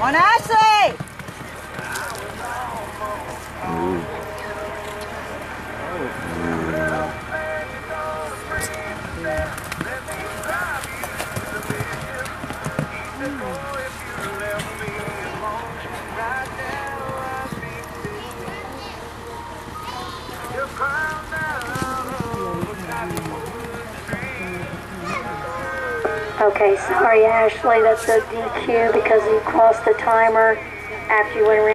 On Ashley! Okay, sorry Ashley, that's a DQ because you crossed the timer after you went around.